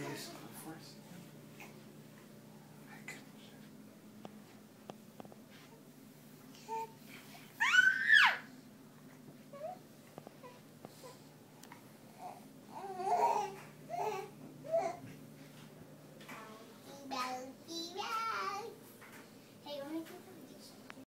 Yes.